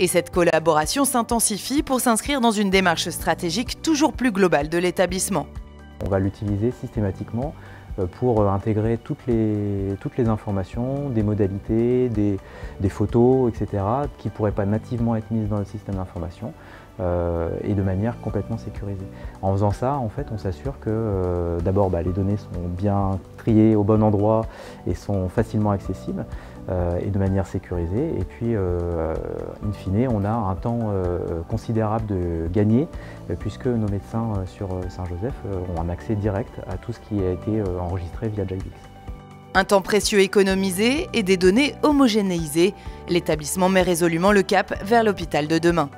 Et cette collaboration s'intensifie pour s'inscrire dans une démarche stratégique toujours plus globale de l'établissement. On va l'utiliser systématiquement pour euh, intégrer toutes les, toutes les informations, des modalités, des, photos, etc., qui ne pourraient pas nativement être mises dans le système d'information euh, et de manière complètement sécurisée. En faisant ça, en fait, on s'assure que d'abord bah, les données sont bien triées au bon endroit et sont facilement accessibles et de manière sécurisée. Et puis, in fine, on a un temps considérable de gagner puisque nos médecins sur Saint-Joseph ont un accès direct à tout ce qui a été Un temps précieux économisé et des données homogénéisées, l'établissement met résolument le cap vers l'hôpital de demain.